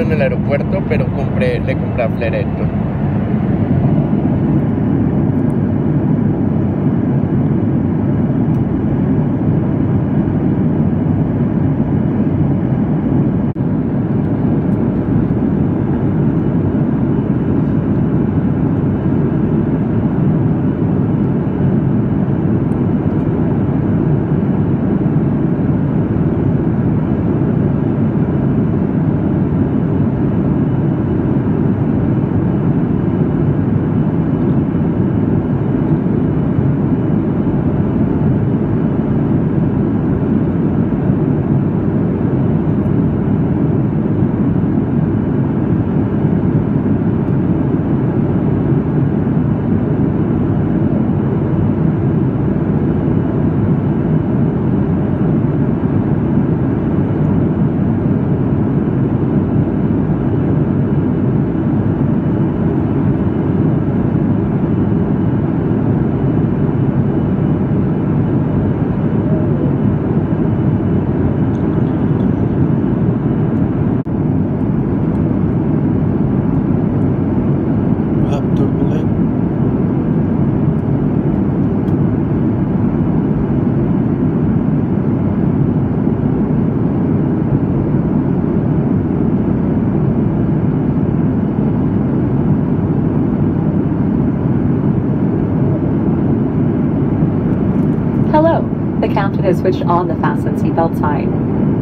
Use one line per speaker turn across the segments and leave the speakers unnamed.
en el aeropuerto, pero compré, le compré a
has switched on the fasten seatbelt sign.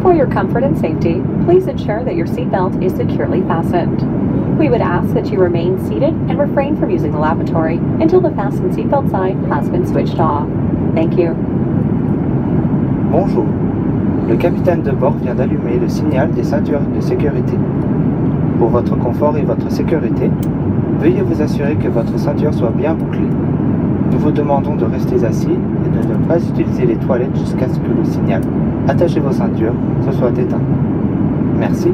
For your comfort and safety, please ensure that your seatbelt is securely fastened. We would ask that you remain seated and refrain from using the lavatory until the fasten seatbelt sign has been switched off. Thank you.
Bonjour. Le capitaine de bord vient d'allumer le signal des ceintures de sécurité. Pour votre confort et votre sécurité, veuillez vous assurer que votre ceinture soit bien bouclée. Nous vous demandons de rester assis et de ne pas utiliser les toilettes jusqu'à ce que le signal attachez vos ceintures se soit éteint. Merci.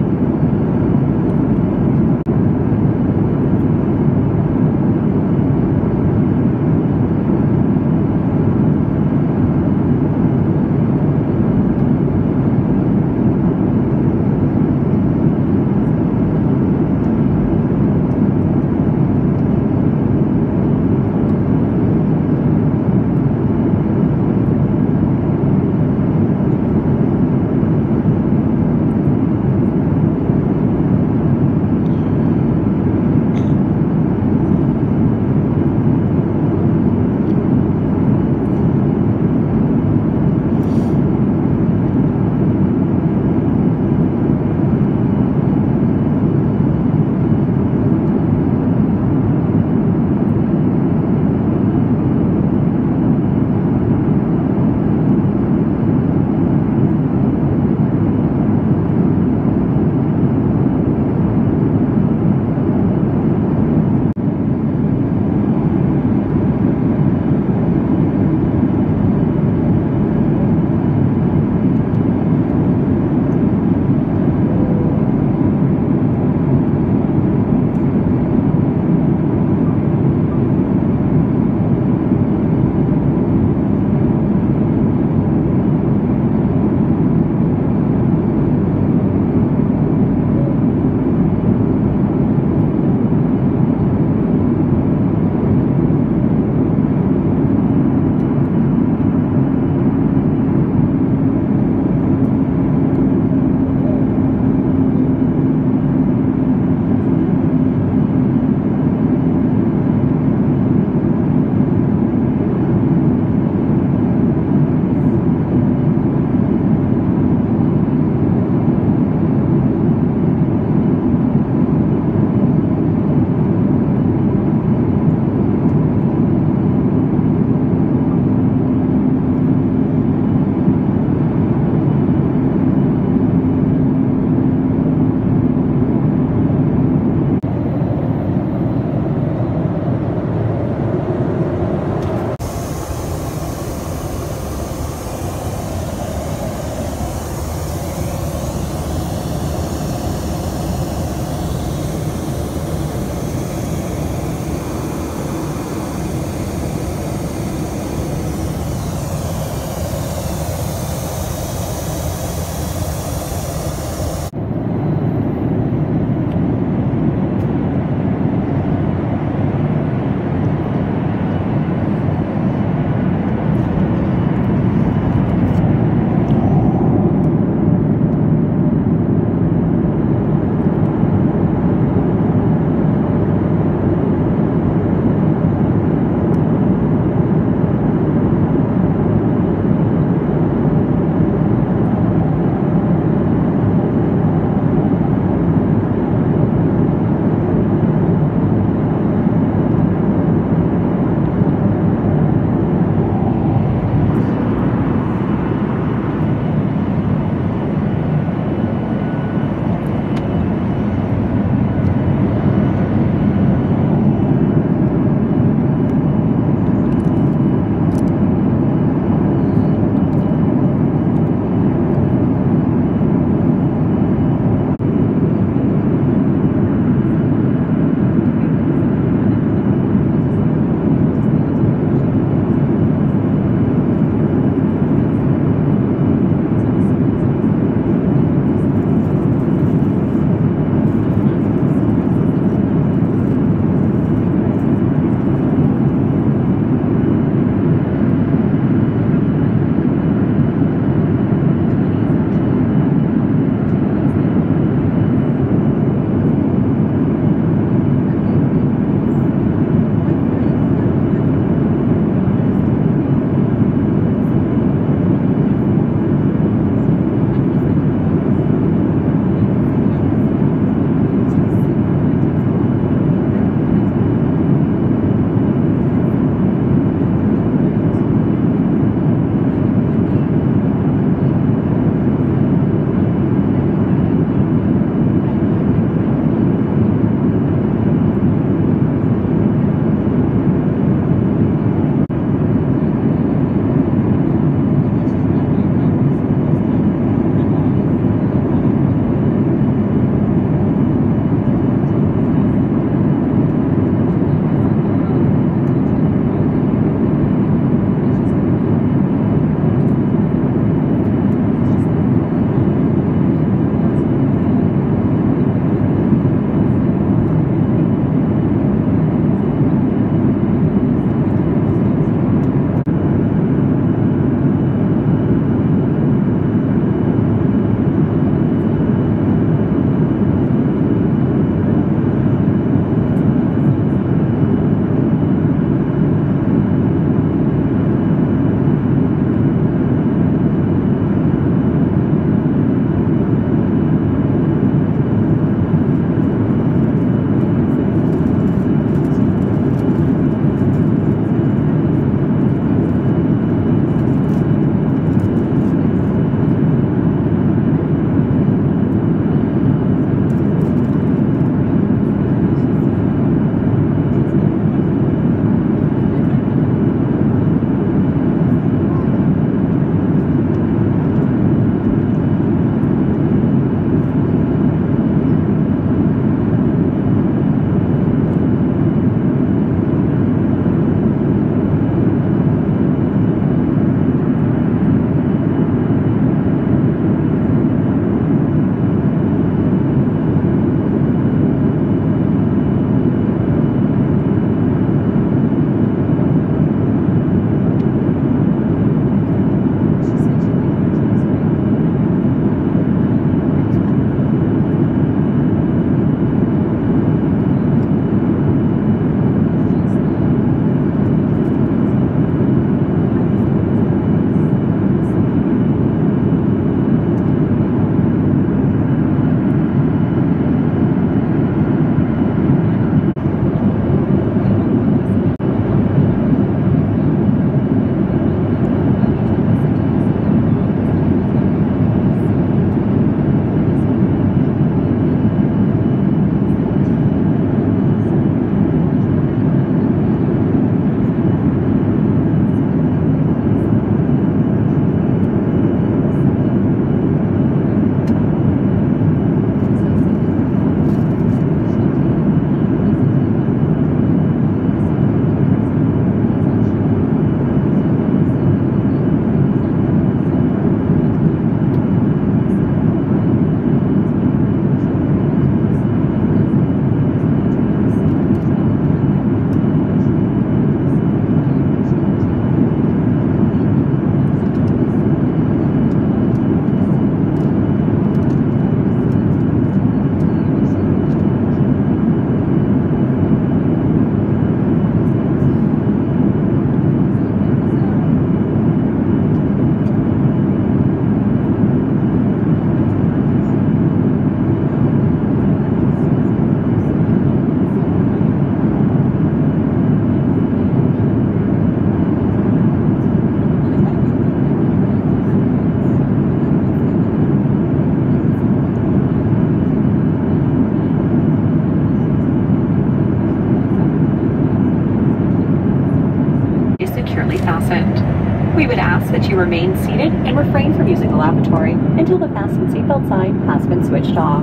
seated and refrain from using the lavatory until the fasten seatbelt sign has been switched off.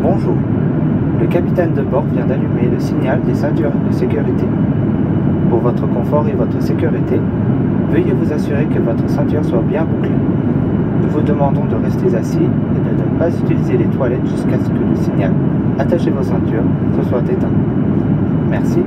Bonjour. Le capitaine de bord vient d'allumer le signal des ceintures de sécurité. Pour votre confort et votre sécurité, veuillez vous assurer que votre ceinture soit bien bouclée. Nous vous demandons de rester assis et de ne pas utiliser les toilettes jusqu'à ce que le signal attachez vos ceintures se soit éteint. Merci.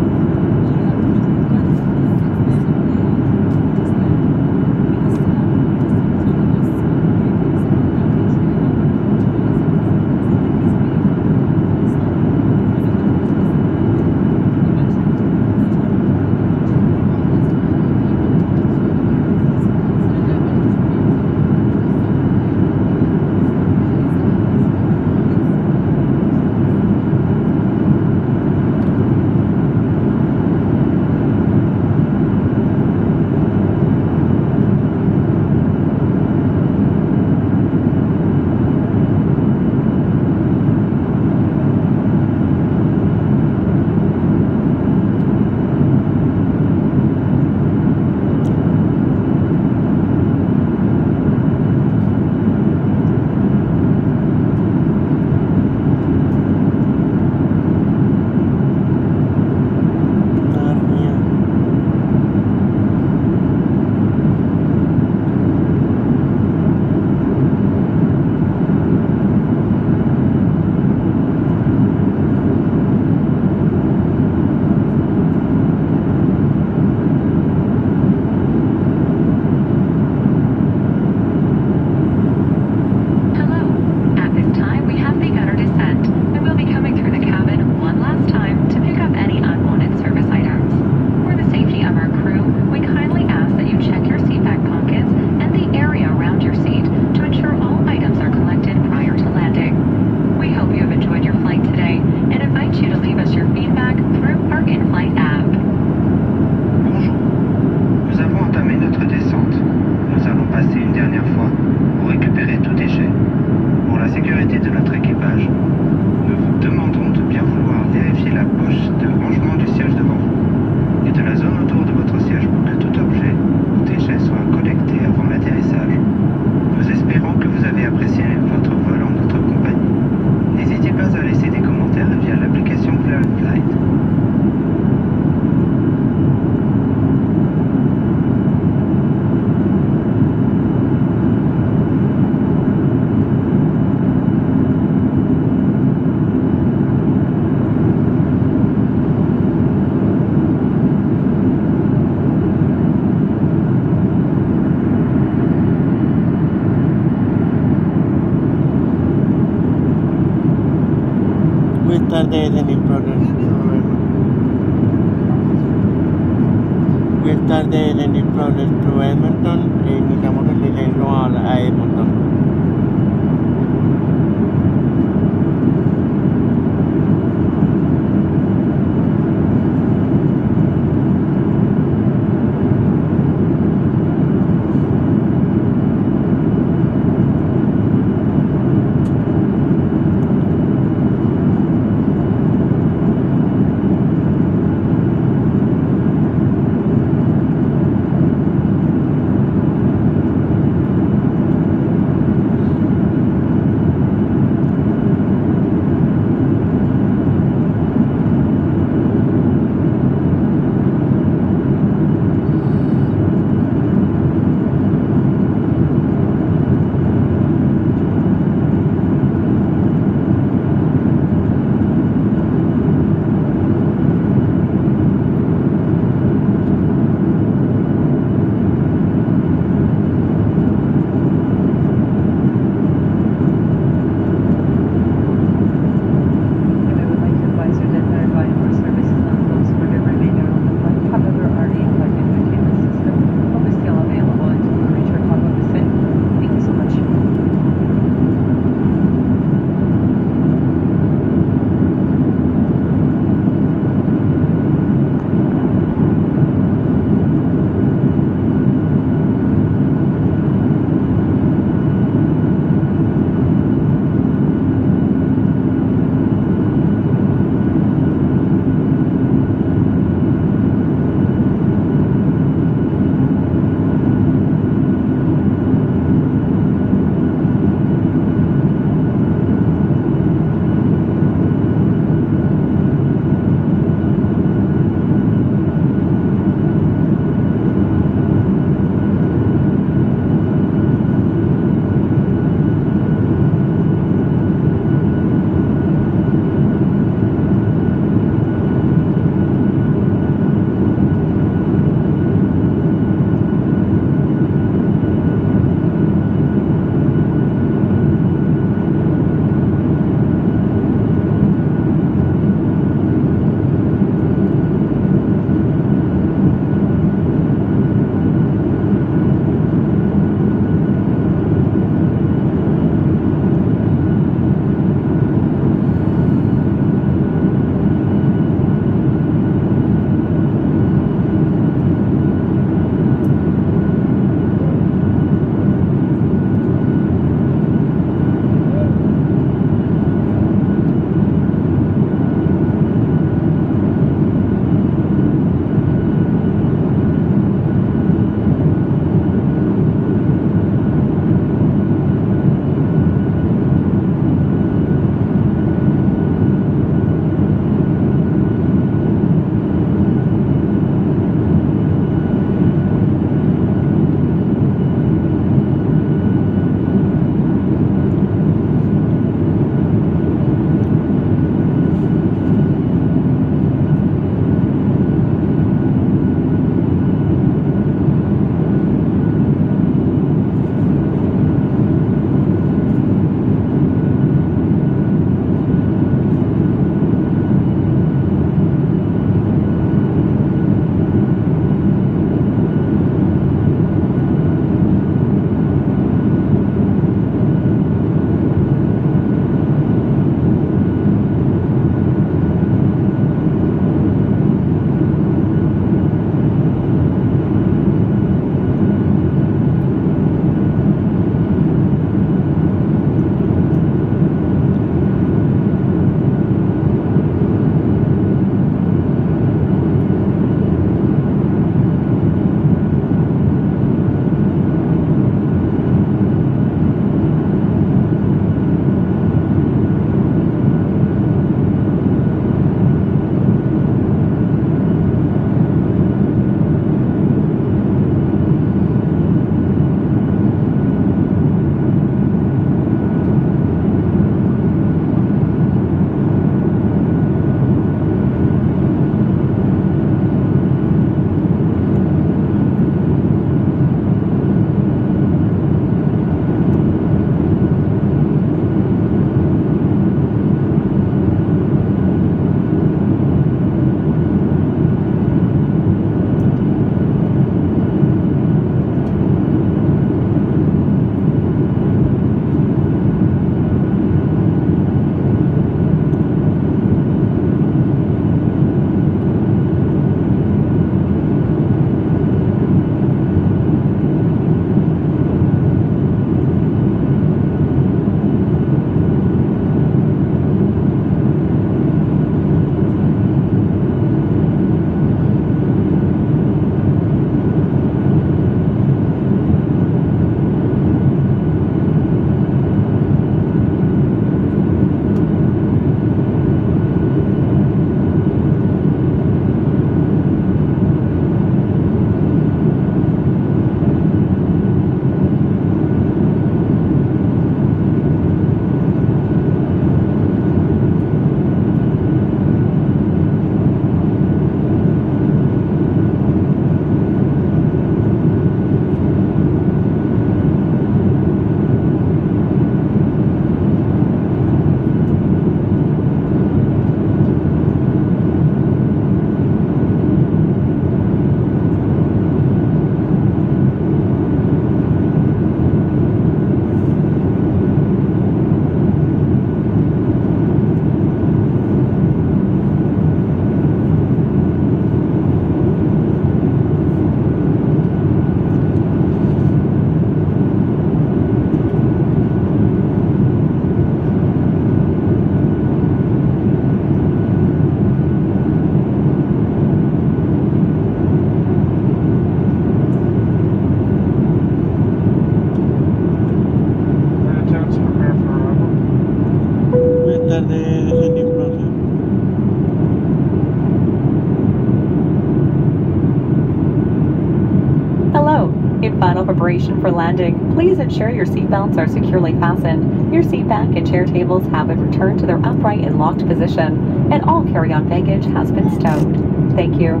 final preparation for landing, please ensure your seat belts are securely fastened, your seat back and chair tables have been returned to their upright and locked position, and all carry-on baggage has been stowed. Thank you.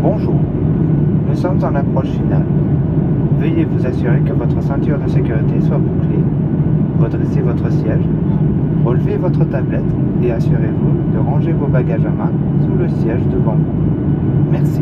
Bonjour. Nous sommes en approche finale. Veuillez vous assurer que votre ceinture de sécurité soit bouclée. Redressez votre siège. Relevez votre tablette et assurez-vous de ranger vos bagages à main sous le siège devant vous. Merci.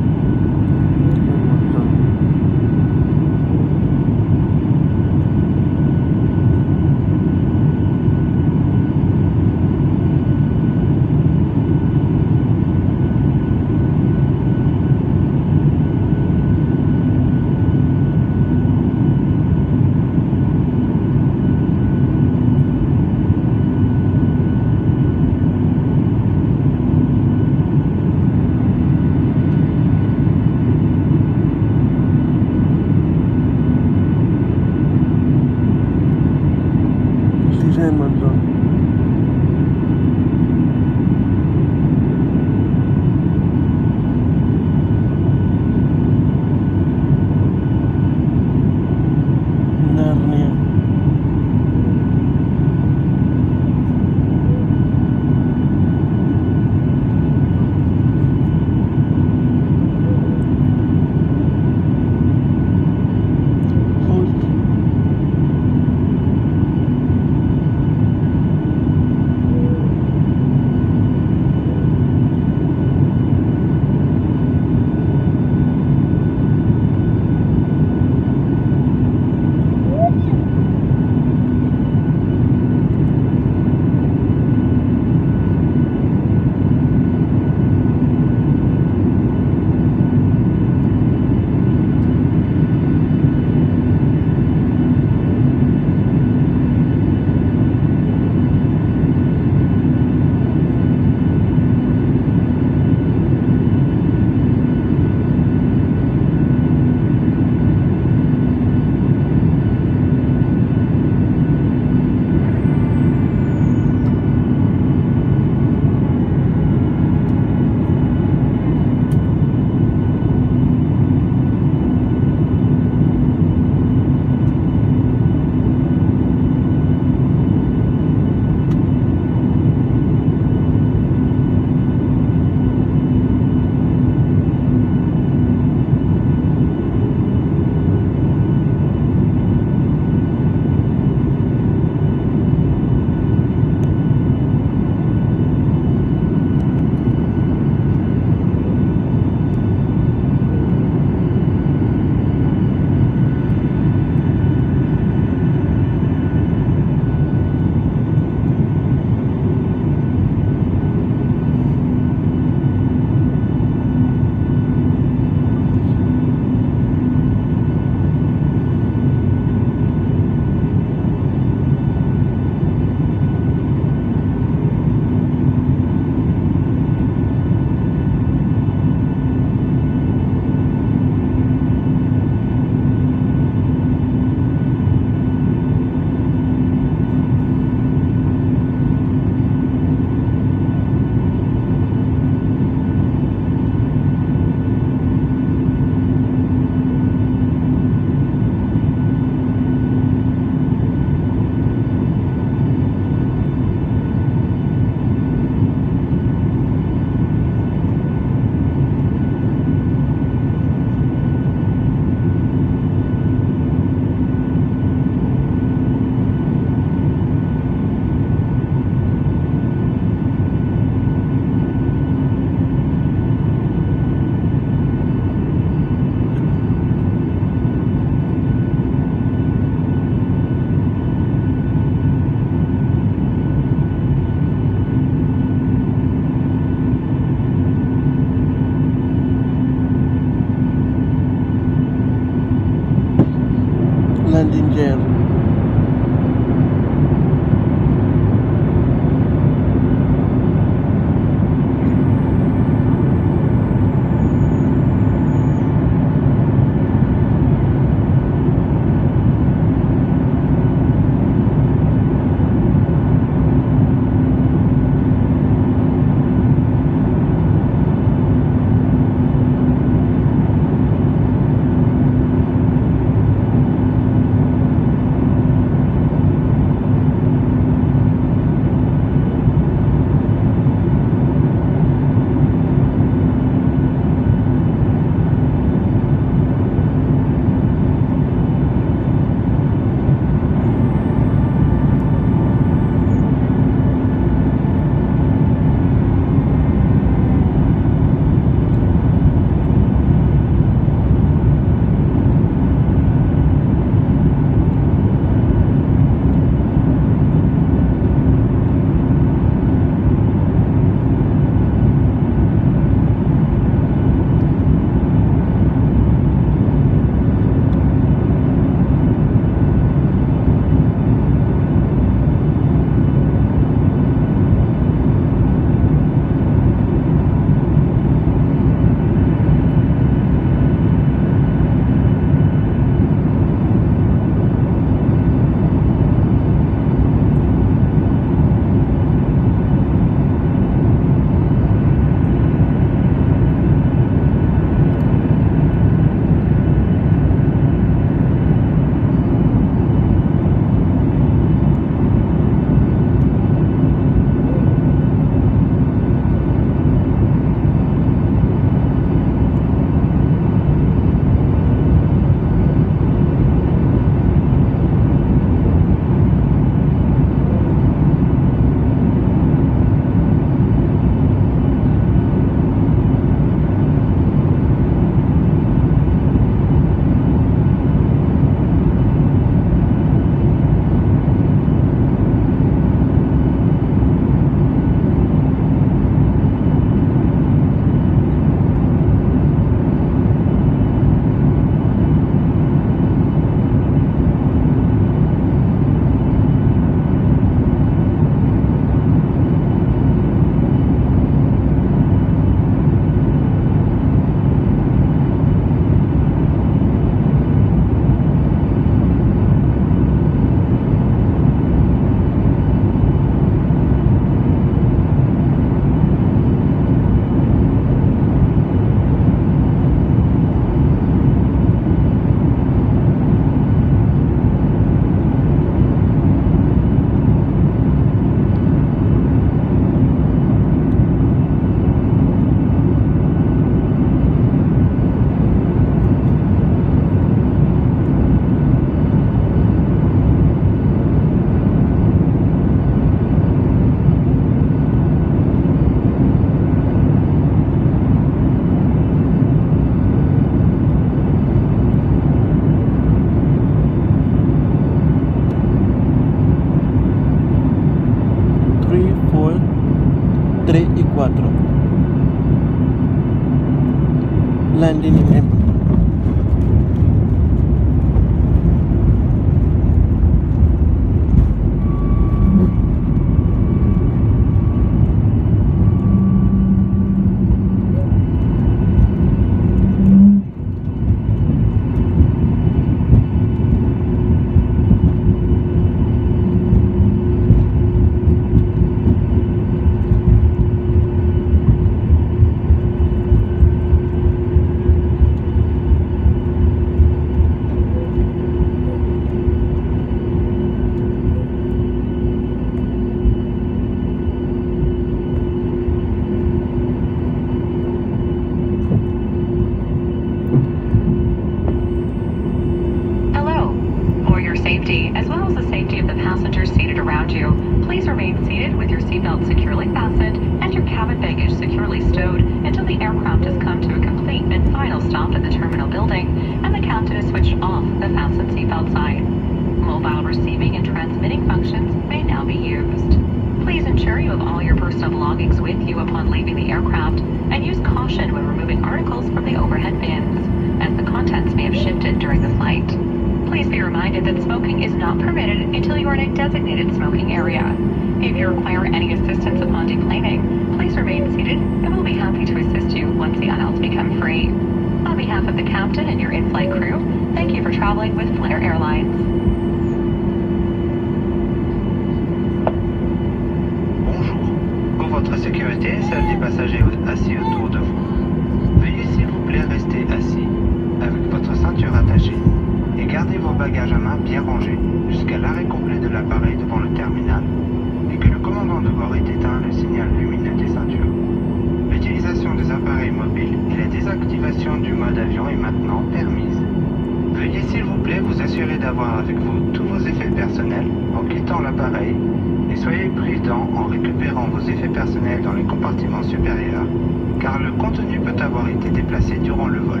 durant le vol.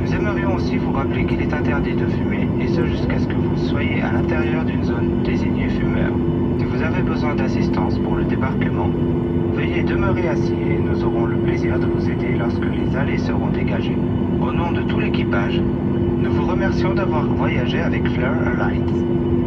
Nous aimerions aussi vous rappeler qu'il est interdit de fumer, et ce jusqu'à ce que vous soyez à l'intérieur d'une zone désignée fumeur. Si vous avez besoin d'assistance pour le débarquement, veuillez demeurer assis et nous aurons le plaisir de vous aider lorsque les allées seront dégagées. Au nom de tout l'équipage, nous vous remercions d'avoir voyagé avec Fleur Airlines.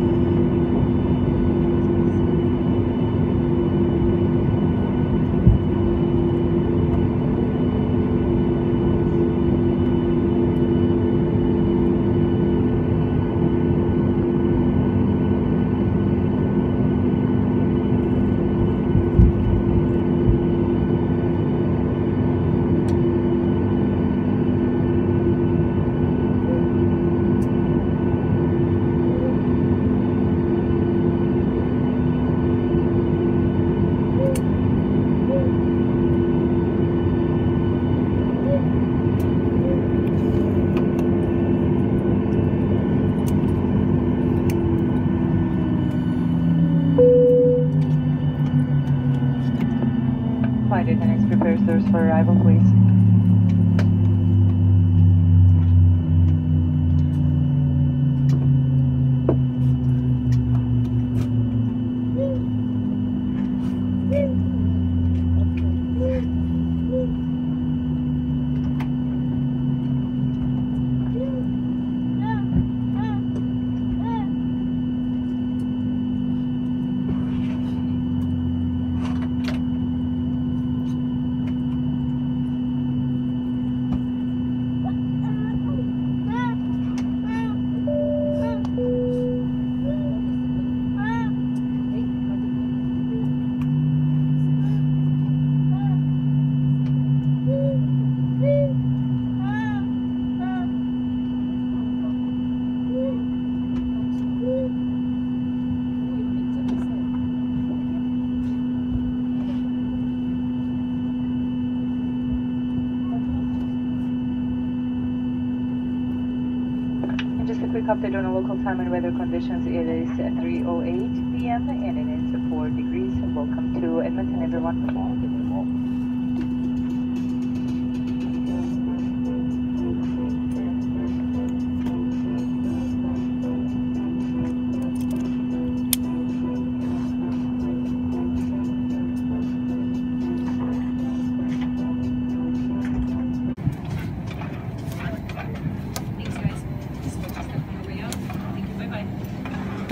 current weather conditions, it is 3.08 p.m. and it is 4 degrees. Welcome to Edmonton, everyone.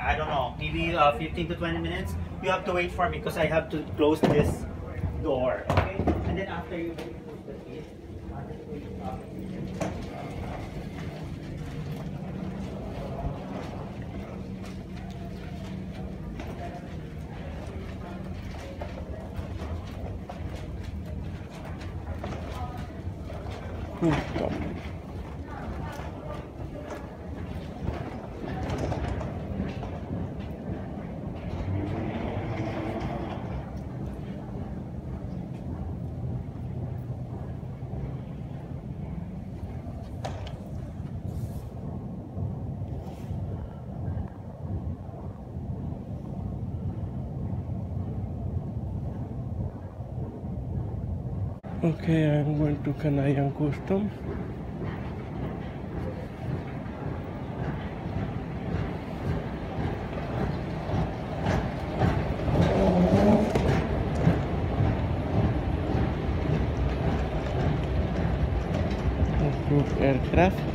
I
don't know, maybe uh, 15 to 20 minutes. You have to wait for me because I have to close this door, okay? And then after you
Okay, I'm going to Canadian Custom. aircraft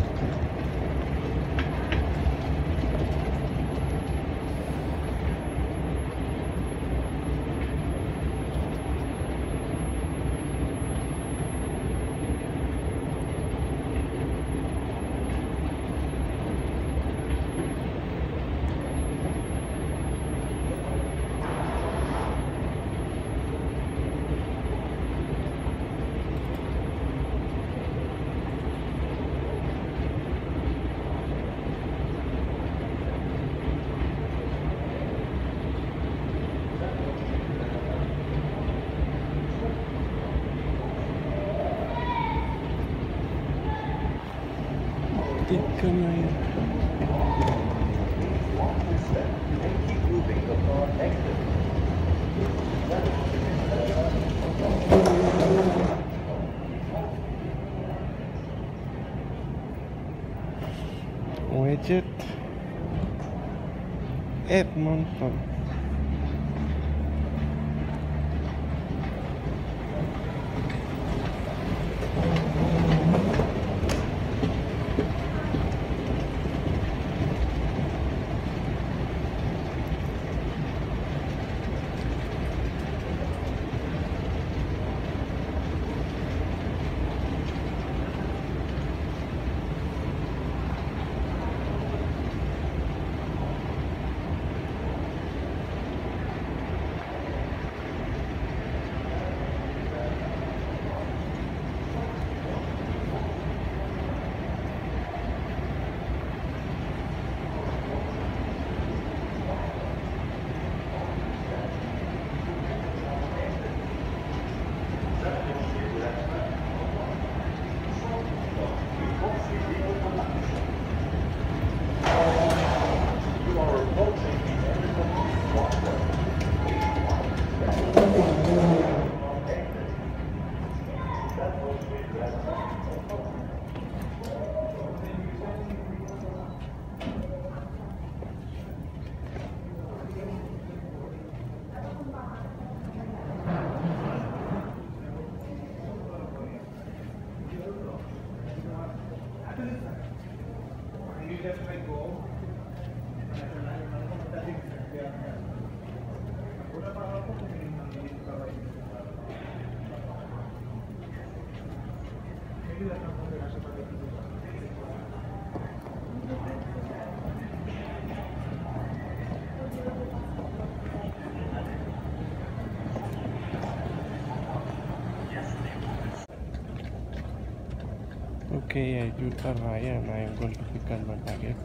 Edmonton Okay, I do Karaya and I am going to pick up my packet.